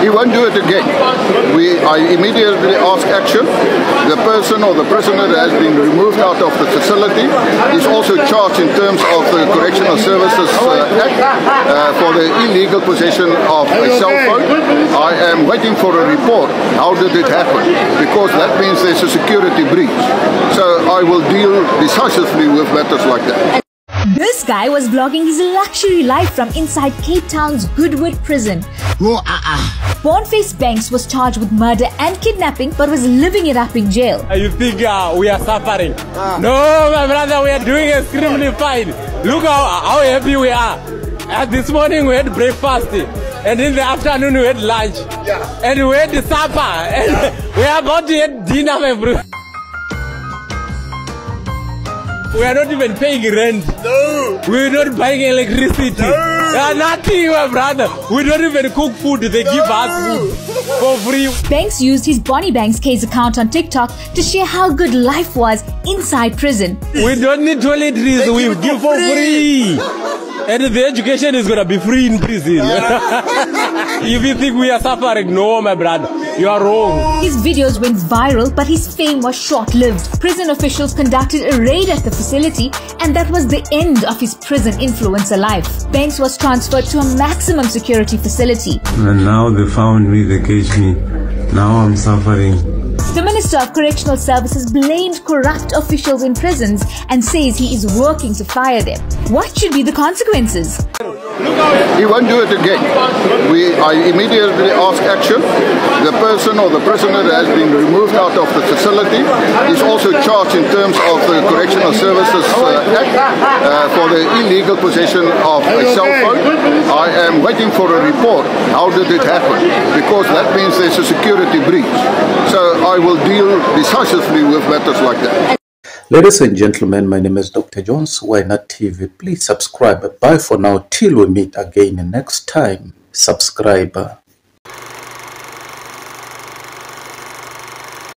He won't do it again. We, I immediately ask action. The person or the prisoner that has been removed out of the facility is also charged in terms of the Correctional Services uh, Act uh, for the illegal possession of a cell phone. I am waiting for a report. How did it happen? Because that means there's a security breach. So I will deal decisively with matters like that. This guy was vlogging his luxury life from inside Cape Town's Goodwood prison. Oh, uh-uh. Boniface Banks was charged with murder and kidnapping but was living it up in jail. You think uh, we are suffering? No, my brother, we are doing extremely fine. Look how, how happy we are. Uh, this morning we had breakfast. And in the afternoon we had lunch. Yeah. And we had supper. And we are about to have dinner, my bro. We are not even paying rent. No. We're not buying electricity. No. nothing, my brother. We don't even cook food. They give us food for free. Banks used his Bonnie Banks case account on TikTok to share how good life was inside prison. We don't need toiletries. They We give give for for free. And the education is gonna be free in prison. if you think we are suffering, no, my brother, you are wrong. His videos went viral, but his fame was short lived. Prison officials conducted a raid at the facility, and that was the end of his prison influencer life. Banks was transferred to a maximum security facility. And now they found me, they caged me. Now I'm suffering. Minister of Correctional Services blamed corrupt officials in prisons and says he is working to fire them. What should be the consequences? He won't do it again. We, I immediately ask action. The person or the prisoner that has been removed out of the facility is also charged in terms of the Correctional Services uh, Act uh, for the illegal possession of a cell phone. I am waiting for a report. How did it happen? Because that means there's a security breach. So I will deal decisively with matters like that. Ladies and gentlemen, my name is Dr. Jones, Why Not TV. Please subscribe. Bye for now till we meet again next time. Subscribe.